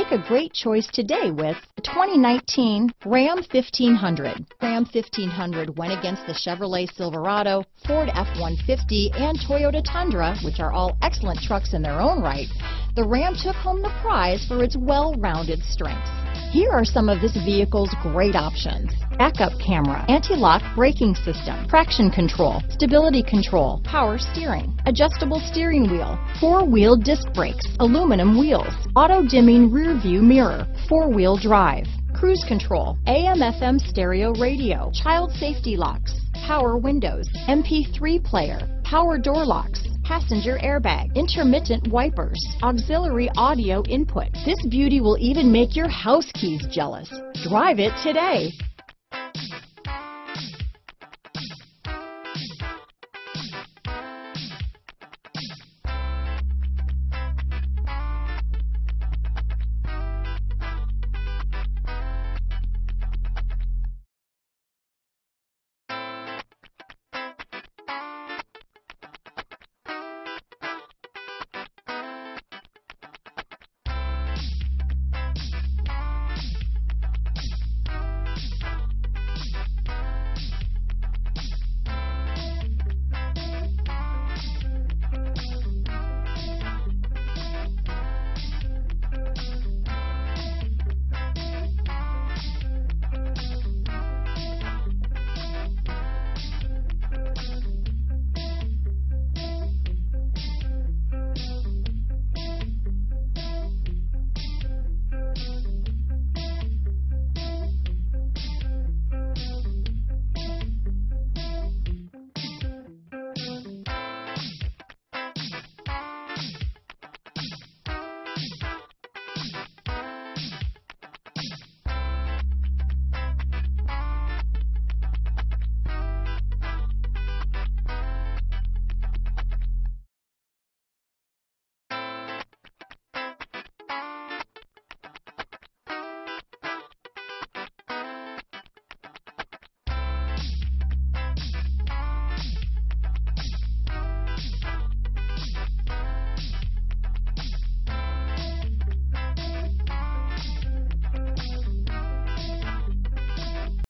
Make a great choice today with the 2019 Ram 1500. Ram 1500 went against the Chevrolet Silverado, Ford F-150, and Toyota Tundra, which are all excellent trucks in their own right. The Ram took home the prize for its well-rounded strengths. Here are some of this vehicle's great options. Backup camera, anti-lock braking system, traction control, stability control, power steering, adjustable steering wheel, four-wheel disc brakes, aluminum wheels, auto-dimming rear view mirror, four-wheel drive, cruise control, AM FM stereo radio, child safety locks, power windows, MP3 player, power door locks, passenger airbag, intermittent wipers, auxiliary audio input. This beauty will even make your house keys jealous. Drive it today.